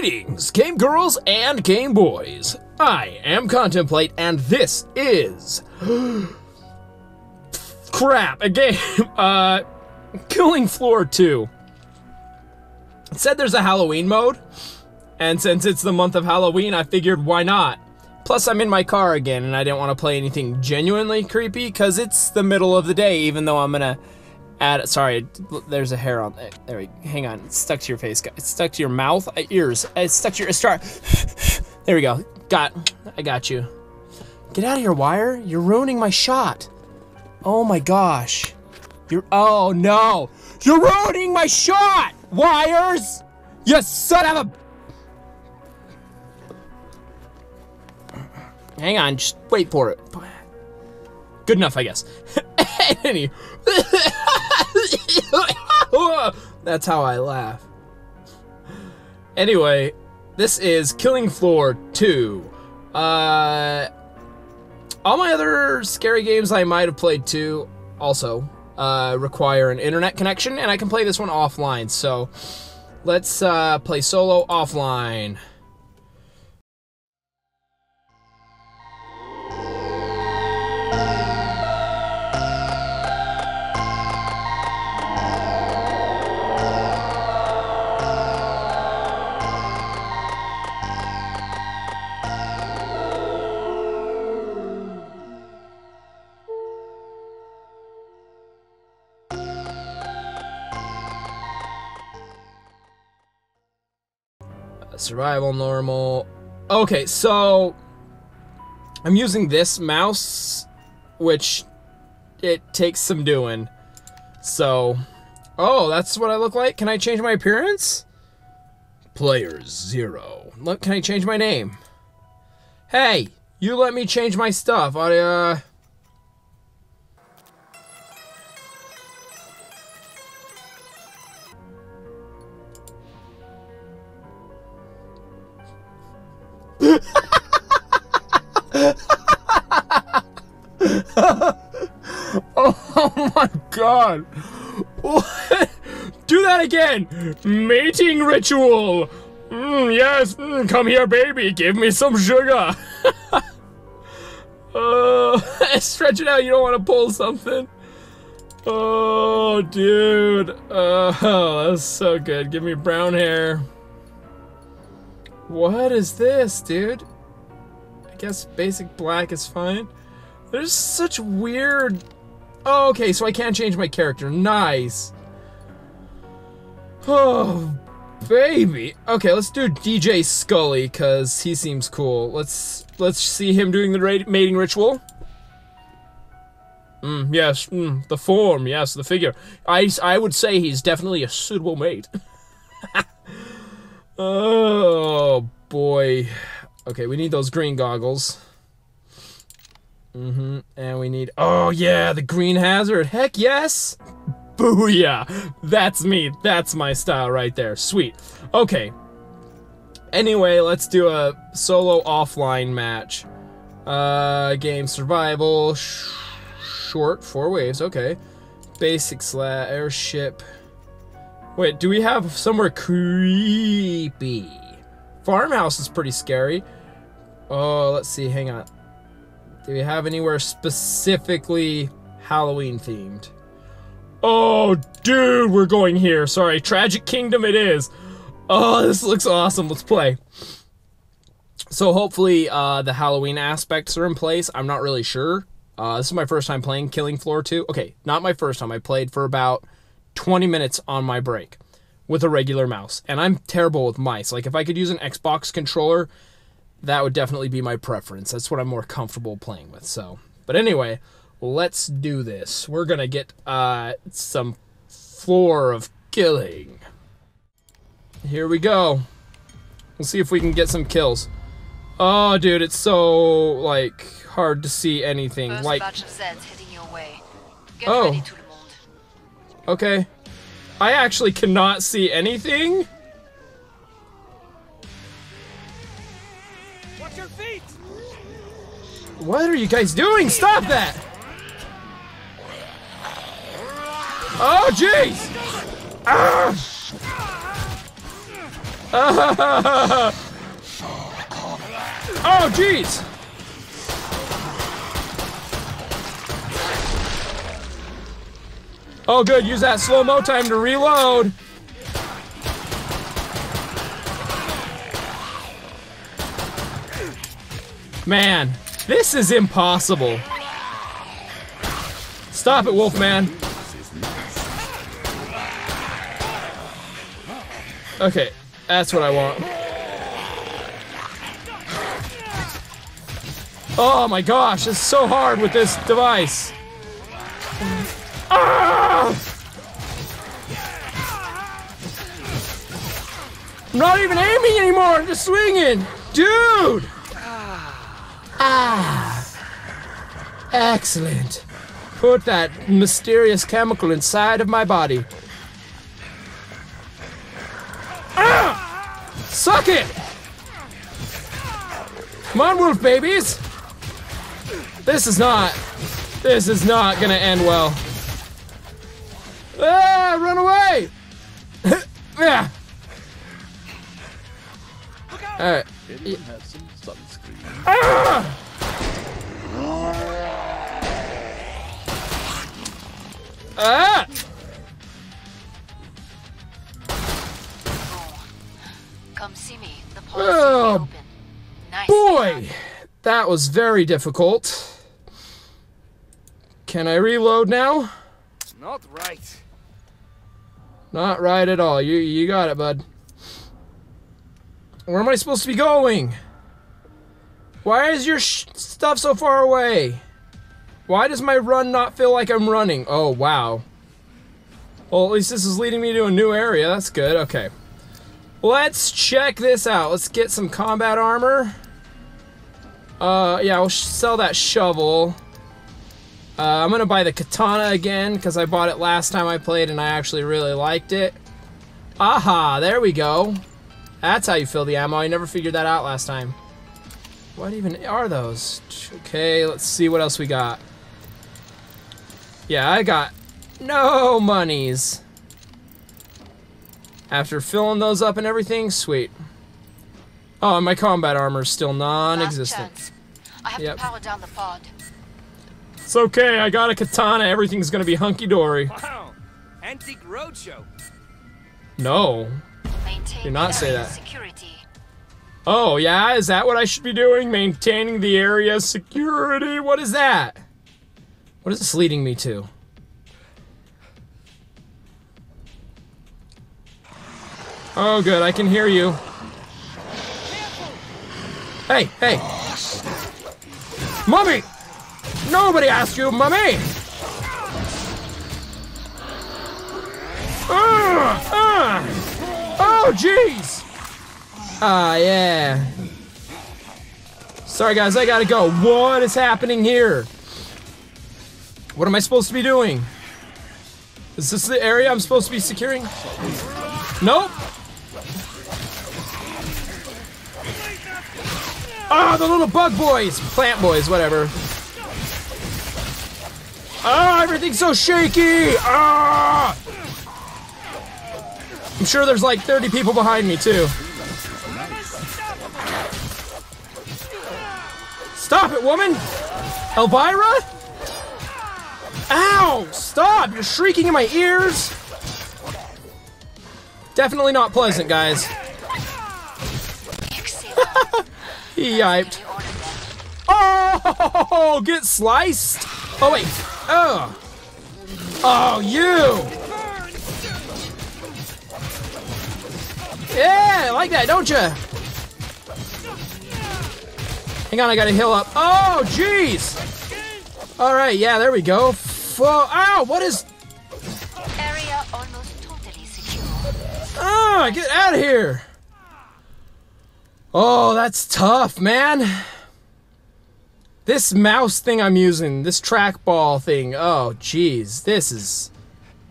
Greetings, Game Girls and Game Boys. I am Contemplate, and this is. crap, a game. Uh. Killing Floor 2. It said there's a Halloween mode, and since it's the month of Halloween, I figured why not? Plus, I'm in my car again, and I didn't want to play anything genuinely creepy, because it's the middle of the day, even though I'm gonna add. Sorry, there's a hair on. There we Hang on. It's stuck to your face. It's stuck to your mouth, uh, ears. It's stuck to your. Start. there we go. Got. I got you. Get out of here, Wire. You're ruining my shot. Oh my gosh. You're. Oh no. You're ruining my shot, Wires. You son of a. Hang on. Just wait for it. Good enough, I guess. Any. That's how I laugh. Anyway, this is Killing Floor 2. Uh, all my other scary games I might have played too also uh, require an internet connection, and I can play this one offline. So let's uh, play solo offline. Survival normal. Okay, so I'm using this mouse, which it takes some doing. So, oh, that's what I look like? Can I change my appearance? Player zero. Look, can I change my name? Hey, you let me change my stuff. I, uh... oh my god. Do that again. Mating ritual. Mm, yes, mm, come here, baby. Give me some sugar. uh, stretch it out. You don't want to pull something. Oh, dude. Oh, that's so good. Give me brown hair. What is this, dude? I guess basic black is fine. There's such weird... Oh, okay, so I can't change my character. Nice. Oh, baby. Okay, let's do DJ Skully, because he seems cool. Let's let's see him doing the mating ritual. Mm, yes, mm, the form, yes, the figure. I, I would say he's definitely a suitable mate. oh, boy. Okay, we need those green goggles. Mm-hmm. And we need, oh yeah, the green hazard. Heck yes. Booyah. That's me. That's my style right there. Sweet. Okay. Anyway, let's do a solo offline match. Uh, game survival. Sh short, four waves. Okay. Basic slat, airship. Wait, do we have somewhere creepy? Farmhouse is pretty scary. Oh, let's see. Hang on. Do we have anywhere specifically Halloween themed? Oh, dude, we're going here. Sorry, Tragic Kingdom it is. Oh, this looks awesome. Let's play. So hopefully uh, the Halloween aspects are in place. I'm not really sure. Uh, this is my first time playing Killing Floor 2. Okay, not my first time. I played for about 20 minutes on my break with a regular mouse. And I'm terrible with mice. Like, if I could use an Xbox controller that would definitely be my preference. That's what I'm more comfortable playing with. So, but anyway, let's do this. We're gonna get uh, some floor of killing. Here we go. We'll see if we can get some kills. Oh, dude, it's so like hard to see anything. First like, oh, okay. I actually cannot see anything. Watch your feet. What are you guys doing? Stop that! Oh, jeez! Ah! oh, jeez! Oh, good. Use that slow-mo time to reload. Man, this is impossible. Stop it, Wolfman. Okay, that's what I want. Oh my gosh, it's so hard with this device. I'm not even aiming anymore, I'm just swinging. Dude! Ah. Excellent. Put that mysterious chemical inside of my body. Ah! Suck it! Come on, wolf babies! This is not this is not gonna end well. Ah, run away! yeah. Alright. Ah! Ah! Come see me. The policy Oh, open. Nice. Boy, that was very difficult. Can I reload now? Not right. Not right at all. You you got it, bud. Where am I supposed to be going? Why is your stuff so far away? Why does my run not feel like I'm running? Oh, wow. Well, at least this is leading me to a new area. That's good. Okay. Let's check this out. Let's get some combat armor. Uh, yeah, we'll sell that shovel. Uh, I'm gonna buy the katana again because I bought it last time I played and I actually really liked it. Aha, there we go. That's how you fill the ammo. I never figured that out last time. What even are those? Okay, let's see what else we got. Yeah, I got no monies. After filling those up and everything, sweet. Oh, and my combat armor is still non-existent. I have Yep. to power down the pod. It's okay, I got a katana. Everything's gonna be hunky-dory. Wow. Antique roadshow. No. Do not say that. security. Oh, yeah? Is that what I should be doing? Maintaining the area security? What is that? What is this leading me to? Oh, good. I can hear you. Hey, hey. Mummy! Nobody asked you, Mummy! Ah, ah. Oh, jeez! Ah, yeah. Sorry, guys, I gotta go. What is happening here? What am I supposed to be doing? Is this the area I'm supposed to be securing? Nope. Ah, the little bug boys! Plant boys, whatever. Ah, everything's so shaky! Ah! I'm sure there's like 30 people behind me, too. Stop it, woman! Elvira? Ow! Stop! You're shrieking in my ears! Definitely not pleasant, guys. He yiped. Oh! Get sliced! Oh, wait. Oh. Oh, you! Yeah, I like that, don't you? Hang on, I gotta heal up. Oh, jeez! Alright, yeah, there we go. Fo Ow, what is... Area almost totally secure. Ah, get out of here! Oh, that's tough, man. This mouse thing I'm using, this trackball thing, oh, jeez, this is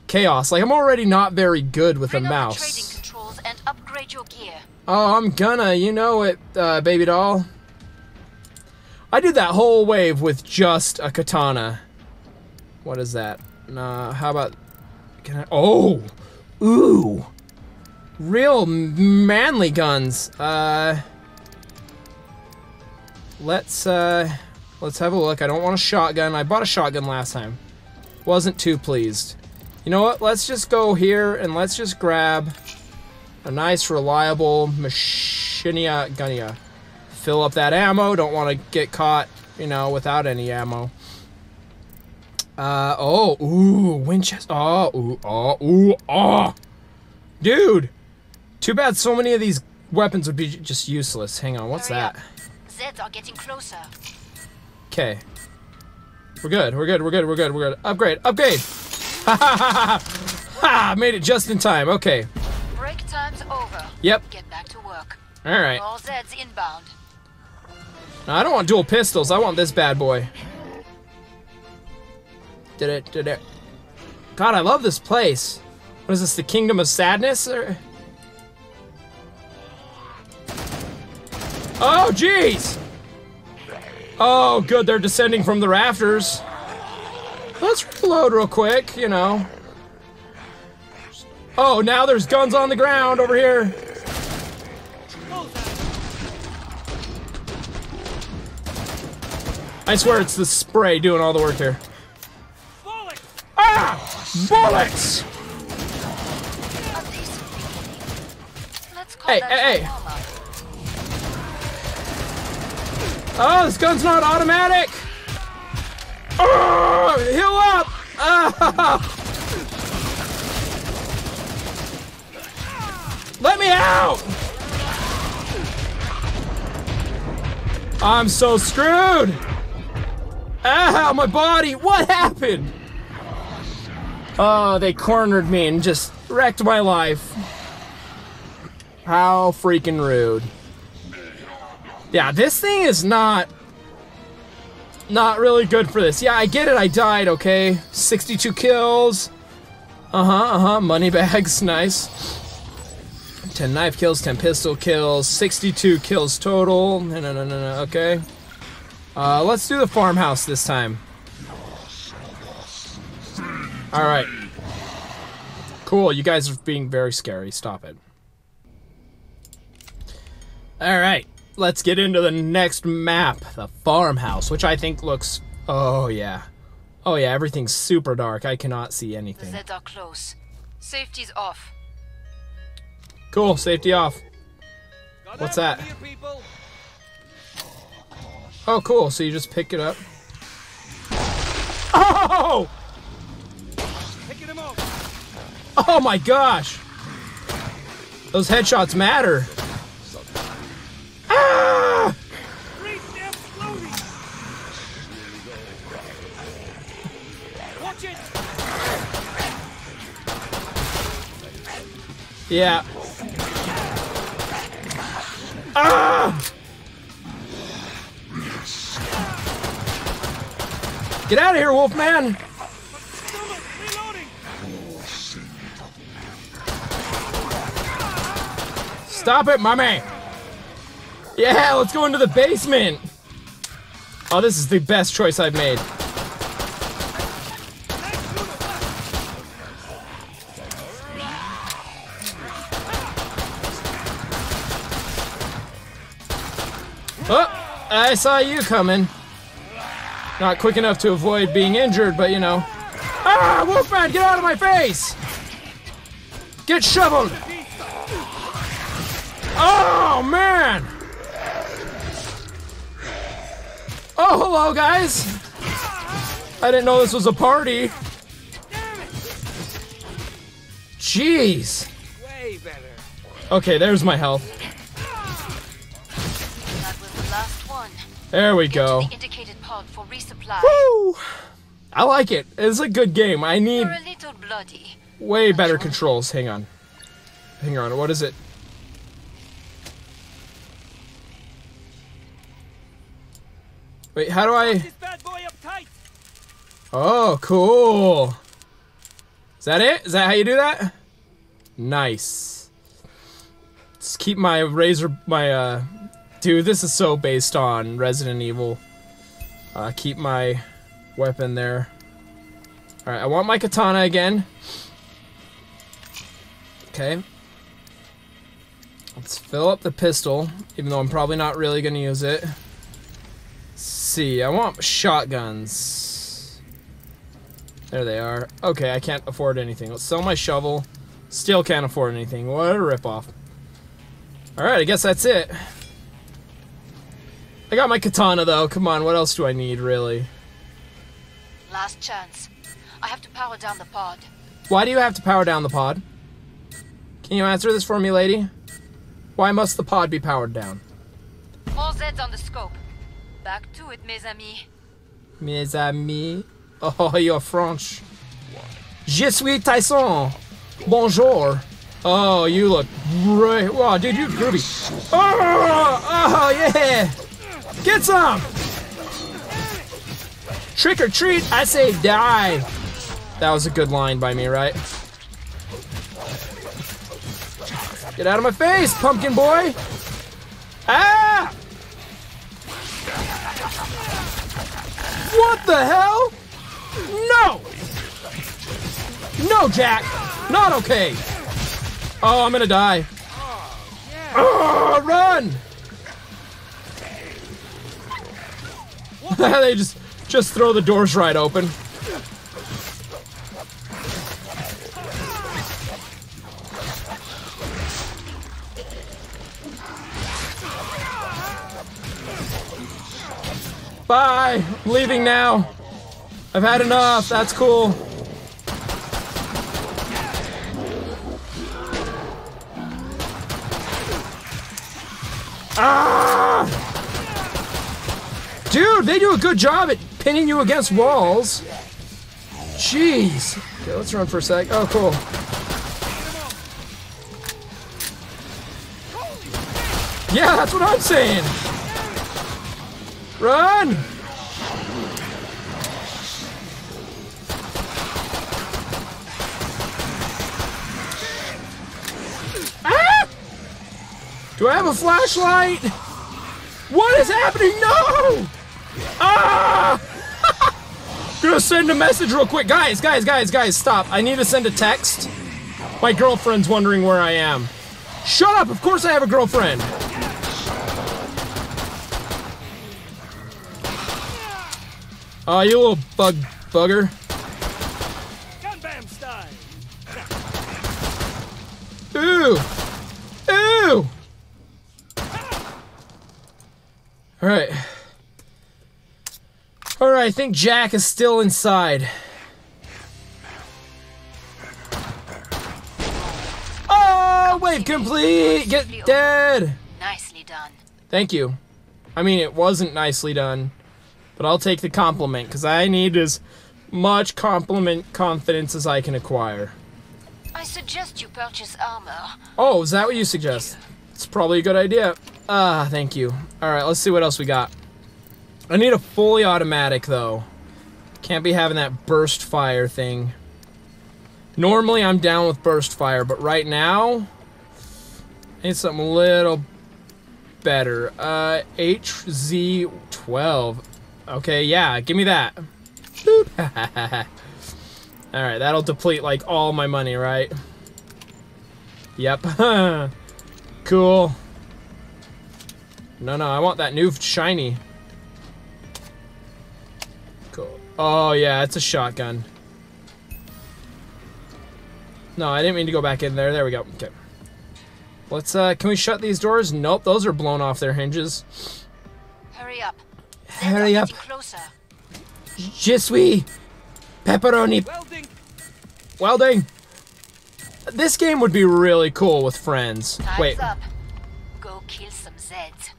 chaos. Like, I'm already not very good with a Bring up the trading mouse. Your gear. Oh, I'm gonna, you know it, uh, baby doll. I did that whole wave with just a katana. What is that? Nah, how about... Can I... Oh! Ooh! real manly guns. Uh, let's uh, let's have a look. I don't want a shotgun. I bought a shotgun last time. Wasn't too pleased. You know what? Let's just go here and let's just grab a nice, reliable Machinia gunia. Fill up that ammo. Don't want to get caught, you know, without any ammo. Uh, oh, ooh, Winchester. Oh, ooh, oh, ooh, oh. Dude. Too bad so many of these weapons would be just useless. Hang on, what's Hurry that? up. Zeds are getting closer. Okay. We're good, we're good, we're good, we're good, we're good. Upgrade, upgrade! Ha ha ha ha! Ha! Made it just in time, okay. Time's over. Yep. Get back to work. Alright. All Zeds inbound. Now, I don't want dual pistols, I want this bad boy. Did it, did it. God, I love this place. What is this, the Kingdom of Sadness? Or... Oh, jeez! Oh, good, they're descending from the rafters. Let's reload real quick, you know. Oh, now there's guns on the ground over here. I swear it's the spray doing all the work here. Ah! Bullets! A decent beginning. Let's call Hey, hey, hey. Oh, this gun's not automatic! Oh, heal up! Ah! Let me out! I'm so screwed! Ow, my body! What happened? Oh, they cornered me and just wrecked my life. How freaking rude. Yeah, this thing is not not really good for this. Yeah, I get it. I died, okay? 62 kills. Uh-huh, uh-huh. Money bags, nice. 10 knife kills, 10 pistol kills, 62 kills total. No, no, no, no, no. Okay. Uh, let's do the farmhouse this time. All right. Cool. You guys are being very scary. Stop it. All right. Let's get into the next map, the farmhouse, which I think looks. Oh yeah, oh yeah. Everything's super dark. I cannot see The anything. Zeds are close. Safety's off. Cool. Safety off. What's that? Oh, cool. So you just pick it up. Oh! Picking them up. Oh my gosh! Those headshots matter. Ah! Reach them slowly. Watch it. Yeah. Ah! Get out of here, Wolfman! Stop it, mommy! Yeah, let's go into the basement! Oh, this is the best choice I've made. I saw you coming. Not quick enough to avoid being injured, but you know. Ah, Wolfman, get out of my face! Get shoveled! Oh, man! Oh, hello, guys! I didn't know this was a party. Jeez. Way better. Okay, there's my health. There we go. the indicated pod for resupply. Woo! I like it. It's a good game. I need a little bloody. way better controls. Hang on. Hang on. What is it? Wait, how do I... This bad boy up tight. Oh, cool. Is that it? Is that how you do that? Nice. Let's keep my razor, my, uh, dude, this is so based on Resident Evil. Uh, keep my weapon there. Alright, I want my katana again. Okay. Let's fill up the pistol, even though I'm probably not really gonna use it. Let's see, I want shotguns. There they are. Okay, I can't afford anything. Let's sell my shovel. Still can't afford anything. What a ripoff. Alright, I guess that's it. I got my katana though. Come on, what else do I need, really? Last chance. I have to power down the pod. Why do you have to power down the pod? Can you answer this for me, lady? Why must the pod be powered down? More Zeds on the scope. Back to it, mes amis. Mes amis. Oh, you're French. Je suis Tyson. Bonjour. Oh, you look great. Wow, dude, you're groovy. Oh, oh, yeah. Get some. Trick or treat, I say die. That was a good line by me, right? Get out of my face, pumpkin boy. Ah! What the hell? No! No, Jack! Not okay! Oh, I'm gonna die. Oh, run! they just just throw the doors right open. Bye! I'm leaving now. I've had enough. That's cool. Ah! Dude, they do a good job at pinning you against walls. Jeez. Okay, let's run for a sec. Oh, cool. Yeah, that's what I'm saying. Run! Ah! Do I have a flashlight? What is happening? No! Ah! Gonna send a message real quick. Guys, guys, guys, guys, stop. I need to send a text. My girlfriend's wondering where I am. Shut up! Of course I have a girlfriend. Oh, you little bug bugger. Ooh! Ooh! Alright. Alright, I think Jack is still inside. Oh, wave complete! Get dead! Nicely done. Thank you. I mean, it wasn't nicely done, but I'll take the compliment because I need as much compliment confidence as I can acquire. I suggest you purchase armor. Oh, is that what you suggest? It's probably a good idea. Ah, thank you. All right, let's see what else we got. I need a fully automatic though. Can't be having that burst fire thing. Normally I'm down with burst fire, but right now I need something a little better. Uh, HZ12. Okay, yeah, give me that. Alright, that'll deplete like all my money, right? Yep. cool. No, no, I want that new shiny. Oh, yeah, it's a shotgun. No, I didn't mean to go back in there. There we go. Okay. Let's, uh, can we shut these doors? Nope, those are blown off their hinges. Hurry up. Hurry up. getting Closer. Je suis pepperoni Welding. welding. This game would be really cool with friends. Time's Wait. up. Go kill some Zeds.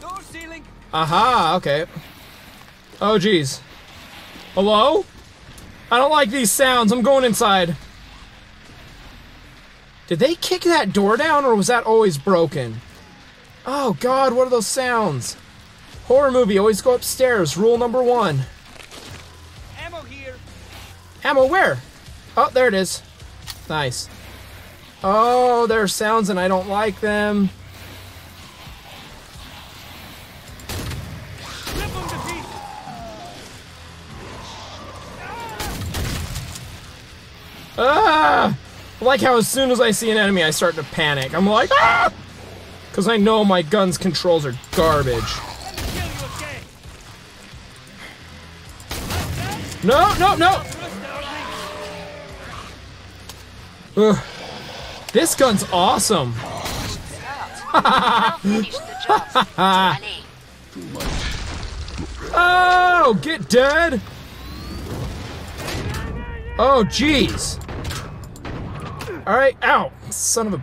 Door sealing. Aha, okay. Oh, geez. Hello? I don't like these sounds. I'm going inside. Did they kick that door down, or was that always broken? Oh, God, what are those sounds? Horror movie, always go upstairs. Rule number one. Ammo here. Ammo, where? Oh, there it is. Nice. Oh, there are sounds and I don't like them. Ah! I like how as soon as I see an enemy, I start to panic. I'm like, ah! Because I know my gun's controls are garbage. No, no, no! Ugh. This gun's awesome. Oh, get dead! Oh, jeez. Alright, ow! Son of a...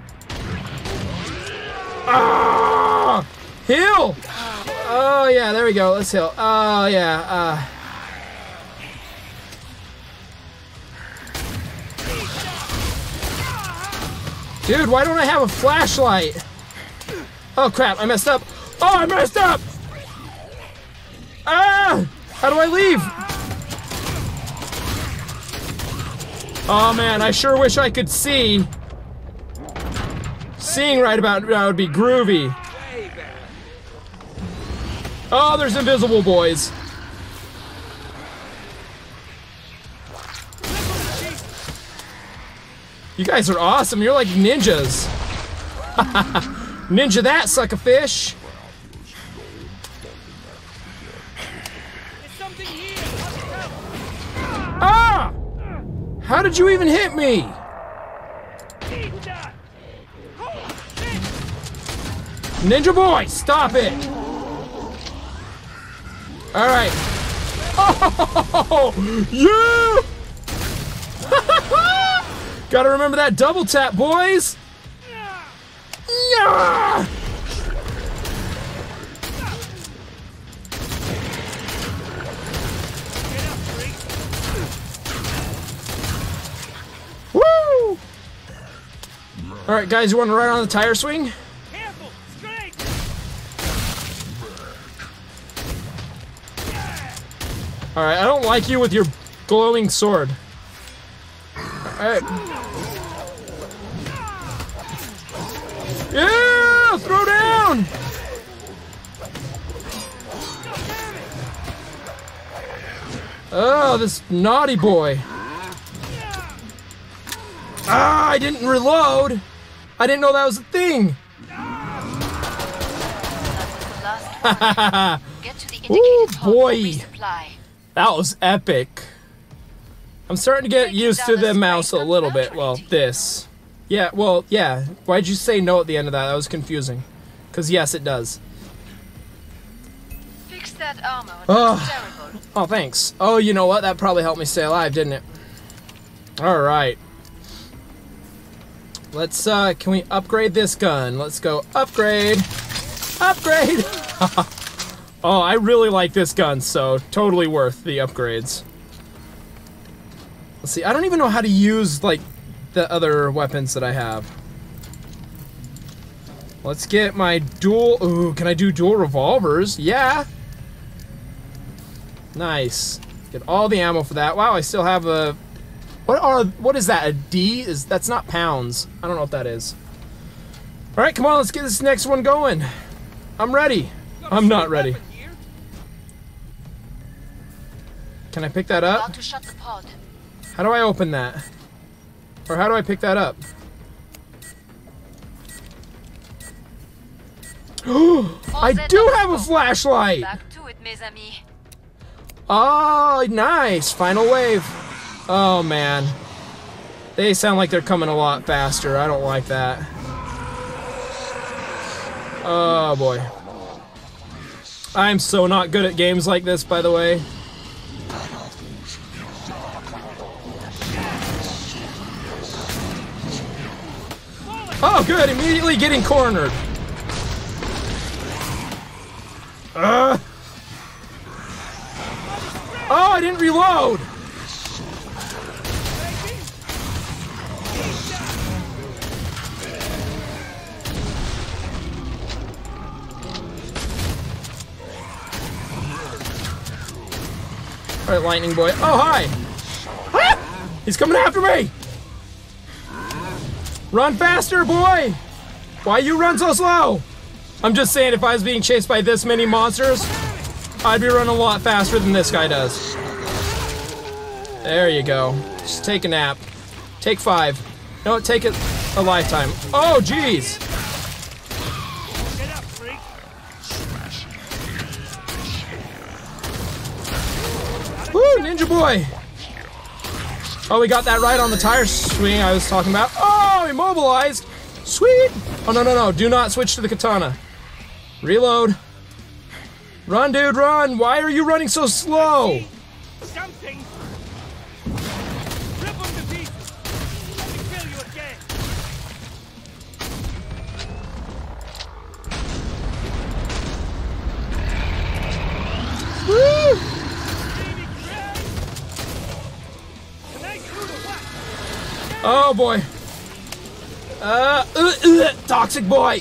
Ah! Heal! Oh, yeah, there we go. Let's heal. Oh, yeah, uh... Dude, why don't I have a flashlight? Oh, crap, I messed up. Oh, I messed up! Ah! How do I leave? Oh man, I sure wish I could see. Seeing right about now would be groovy. Oh, there's invisible boys. You guys are awesome. You're like ninjas. Ninja that, sucker fish. How did you even hit me? Ninja boy, stop it! All right. Oh, yeah! Gotta remember that double tap, boys. Yeah! All right, guys, you want to ride on the tire swing? Careful. Straight. All right, I don't like you with your glowing sword. All right. Yeah! Throw down! Oh, this naughty boy. Ah, I didn't reload. I didn't know that was a thing. That was the last one. Get to the indicated Ooh, boy. That was epic. I'm starting to get used to the mouse a little bit. Well, this. Yeah, well, yeah. Why'd you say no at the end of that? That was confusing. Because, yes, it does. Fix that armor. Terrible. Oh, thanks. Oh, you know what? That probably helped me stay alive, didn't it? Alright. Let's, uh, can we upgrade this gun? Let's go upgrade. Upgrade! oh, I really like this gun, so totally worth the upgrades. Let's see, I don't even know how to use, like, the other weapons that I have. Let's get my dual, ooh, can I do dual revolvers? Yeah! Nice. Get all the ammo for that. Wow, I still have a. What are? What is that? A D? Is that's not pounds? I don't know what that is. All right, come on, let's get this next one going. I'm ready. I'm not ready. Can I pick that up? About to shut the pod. How do I open that? Or how do I pick that up? I do have a flashlight. Back to it, mes amis. Oh, nice. Final wave. Oh, man. They sound like they're coming a lot faster. I don't like that. Oh, boy. I'm so not good at games like this, by the way. Oh, good. Immediately getting cornered. Uh. Oh, I didn't reload. Lightning boy. Oh, hi. Ah! He's coming after me. Run faster, boy. Why you run so slow? I'm just saying, if I was being chased by this many monsters, I'd be running a lot faster than this guy does. There you go. Just take a nap. Take five. No, take it a lifetime. Oh, jeez. Ninja Boy. Oh, we got that right on the tire swing I was talking about. Oh, immobilized. Sweet. Oh, no, no, no. Do not switch to the katana. Reload. Run, dude, run. Why are you running so slow? Something. Oh, boy. Uh, uh, uh, toxic boy.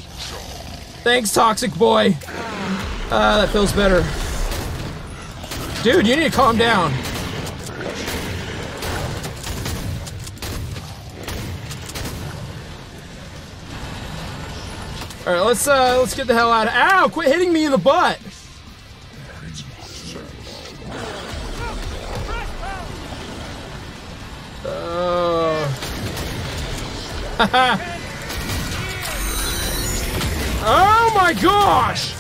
Thanks, toxic boy. Uh, that feels better. Dude, you need to calm down. All right, let's uh, let's get the hell out of. Ow! Quit hitting me in the butt. Oh. oh my gosh!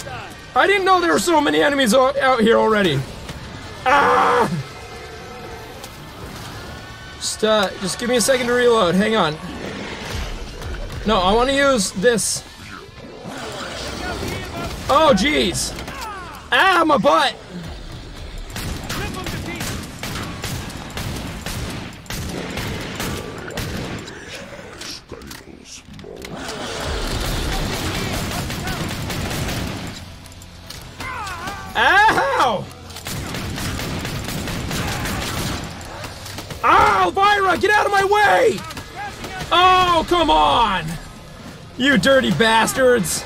I didn't know there were so many enemies out here already. Ah! Just, uh, just give me a second to reload. Hang on. No, I want to use this. Oh, jeez. Ah, my butt. Ow! Ow, Elvira, get out of my way! Oh, come on! You dirty bastards!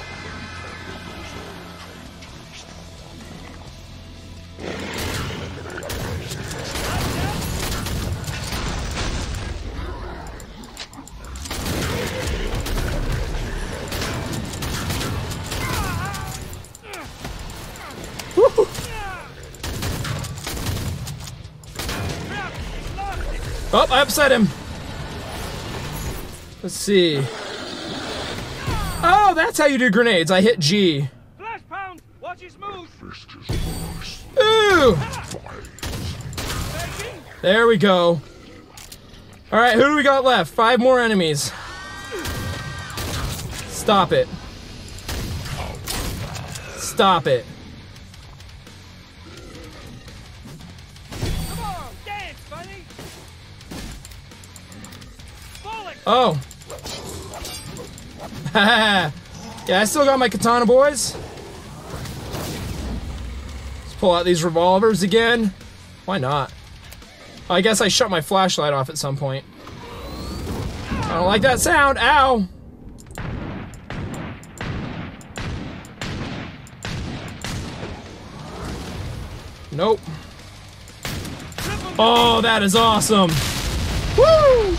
Oh, I upset him. Let's see. Oh, that's how you do grenades. I hit G. Flash pound. Watch his. Ooh! There we go. All right, who do we got left? Five more enemies. Stop it. Stop it. Oh. yeah, I still got my katana, boys. Let's pull out these revolvers again. Why not? I guess I shut my flashlight off at some point. I don't like that sound. Ow. Nope. Oh, that is awesome. Woo!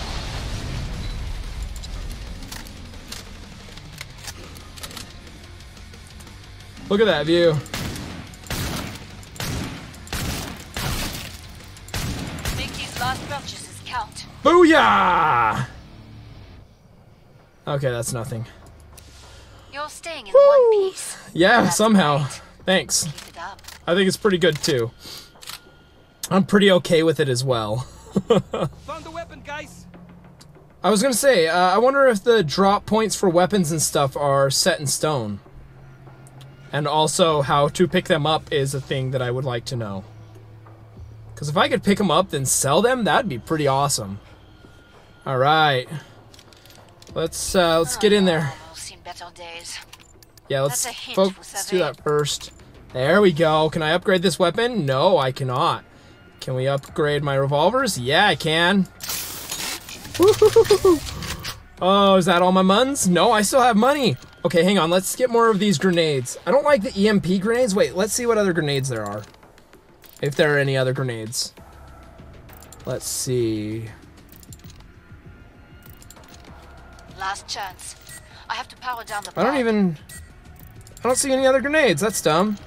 Look at that view. Make these last purchases count. Booyah! Okay, that's nothing. You're staying in Woo. one piece. Yeah, That's somehow. great. Thanks. Keep it up. I think it's pretty good too. I'm pretty okay with it as well. Found the weapon, guys. I was gonna say, uh, I wonder if the drop points for weapons and stuff are set in stone. And also, how to pick them up is a thing that I would like to know. Because if I could pick them up then sell them, that'd be pretty awesome. All right, let's uh, let's get in there. Oh, I've seen better days. Yeah, let's hint, let's do that first. There we go. Can I upgrade this weapon? No, I cannot. Can we upgrade my revolvers? Yeah, I can. Oh, is that all my muns? No, I still have money. Okay, hang on. Let's get more of these grenades. I don't like the EMP grenades. Wait, let's see what other grenades there are. If there are any other grenades. Let's see. Last chance. I have to power down the I don't even. I don't see any other grenades. That's dumb.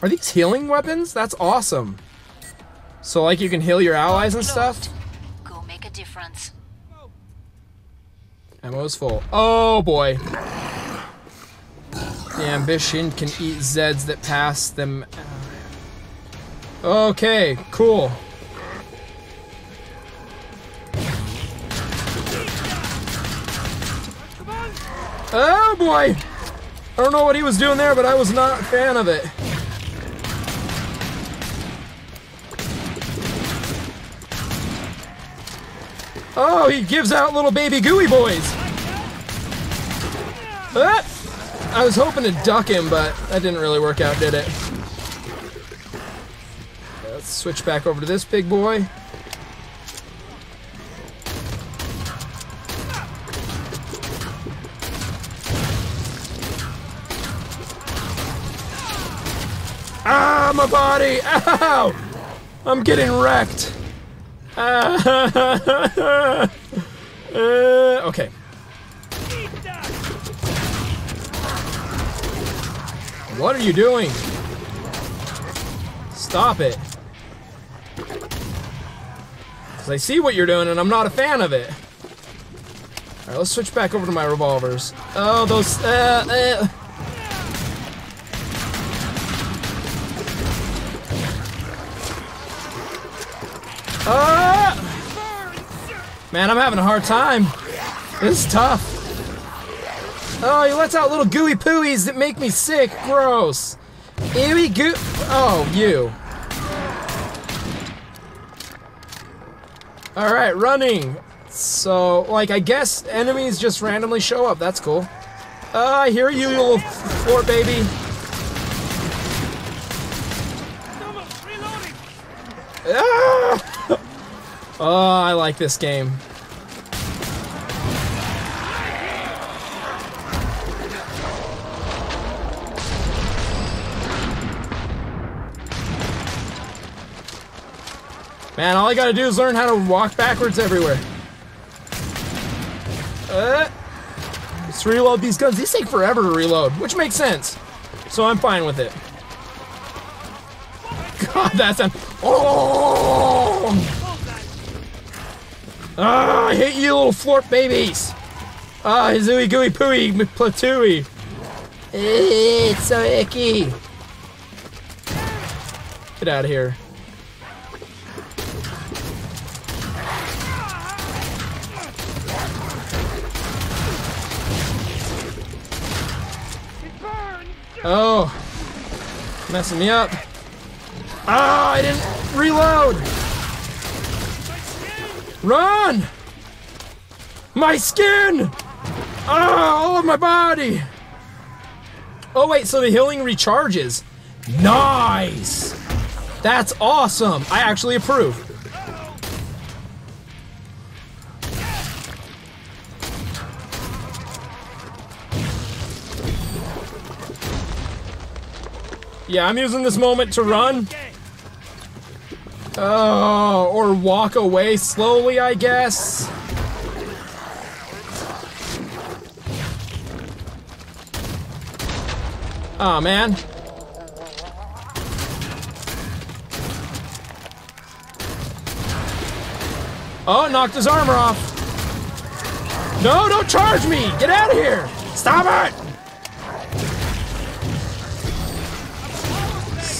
Are these healing weapons? That's awesome. So, like, you can heal your allies and stuff? Go make a difference. Ammo is full. Oh boy. The ambition can eat Zeds that pass them. Okay, cool. Oh boy! I don't know what he was doing there, but I was not a fan of it. Oh, he gives out little baby gooey boys. Ah! I was hoping to duck him, but that didn't really work out, did it? Let's switch back over to this big boy. Ah, my body! Ow! I'm getting wrecked. Ah, uh, okay. What are you doing? Stop it. Because I see what you're doing and I'm not a fan of it. Alright, let's switch back over to my revolvers. Oh, those. Uh, uh. Ah! Man, I'm having a hard time. This is tough. Oh, he lets out little gooey pooies that make me sick. Gross. Ewy goo. Oh, you. Alright, running. So, like, I guess enemies just randomly show up. That's cool. Uh, I hear you, little fort baby. Ah! Oh, I like this game. Man, all I gotta do is learn how to walk backwards everywhere. Uh, let's reload these guns. These take forever to reload, which makes sense. So I'm fine with it. God, that's an. Oh! Ah, I hate you little florp babies. Ah, zooey gooey pooey platooey. It's so icky. Get out of here. Oh, messing me up. Ah, I didn't reload. Run! My skin! Ah, all of my body. Oh wait, so the healing recharges. Nice. That's awesome. I actually approve. Yeah, I'm using this moment to run. Oh, or walk away slowly, I guess. Oh man. Oh, knocked his armor off. No, don't charge me! Get out of here! Stop it!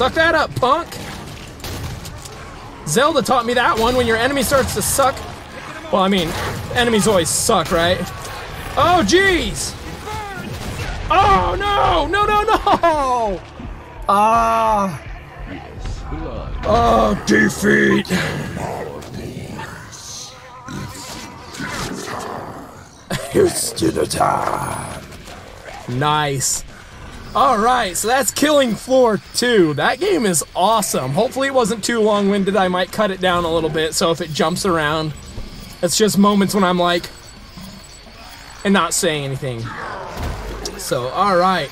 Suck that up, punk! Zelda taught me that one when your enemy starts to suck. Well, I mean, enemies always suck, right? Oh, jeez! Oh, no! No, no, no! Ah! Oh, defeat! It's dinner time. Nice. Alright, so that's Killing Floor 2. That game is awesome. Hopefully it wasn't too long-winded. I might cut it down a little bit, so if it jumps around, it's just moments when I'm like, and not saying anything. So, alright.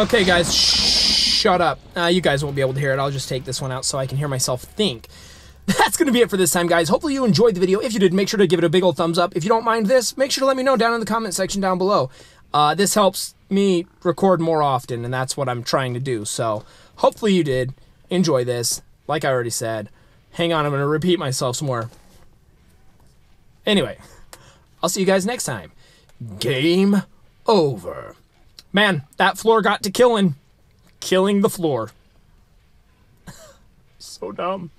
Okay, guys, sh- shut up. Uh, you guys won't be able to hear it. I'll just take this one out so I can hear myself think. That's going to be it for this time, guys. Hopefully you enjoyed the video. If you did, make sure to give it a big old thumbs up. If you don't mind this, make sure to let me know down in the comment section down below. Uh, this helps me record more often, and that's what I'm trying to do. So hopefully you did enjoy this. Like I already said. Hang on, I'm going to repeat myself some more. Anyway, I'll see you guys next time. Game over. Man, that floor got to killing. Killing the floor. so dumb.